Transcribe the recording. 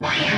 Wow.